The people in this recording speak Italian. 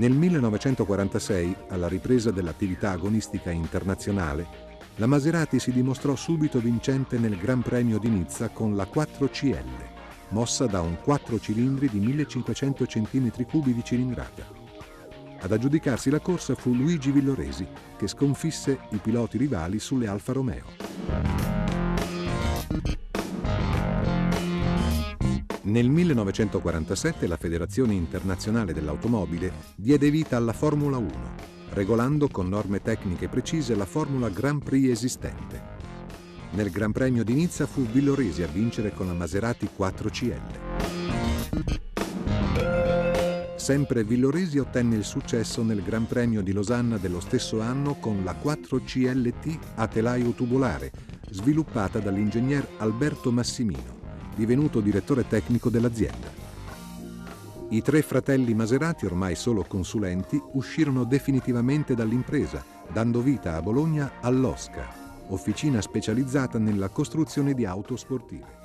Nel 1946, alla ripresa dell'attività agonistica internazionale, la Maserati si dimostrò subito vincente nel Gran Premio di Nizza con la 4CL, mossa da un 4 cilindri di 1500 cm3 di cilindrata. Ad aggiudicarsi la corsa fu Luigi Villoresi, che sconfisse i piloti rivali sulle Alfa Romeo. Nel 1947 la Federazione Internazionale dell'Automobile diede vita alla Formula 1, regolando con norme tecniche precise la Formula Grand Prix esistente. Nel Gran Premio di Nizza fu Villoresi a vincere con la Maserati 4CL. Sempre Villoresi ottenne il successo nel Gran Premio di Losanna dello stesso anno con la 4CLT a telaio tubolare, sviluppata dall'ingegner Alberto Massimino divenuto direttore tecnico dell'azienda. I tre fratelli Maserati, ormai solo consulenti, uscirono definitivamente dall'impresa, dando vita a Bologna all'Osca, officina specializzata nella costruzione di auto sportive.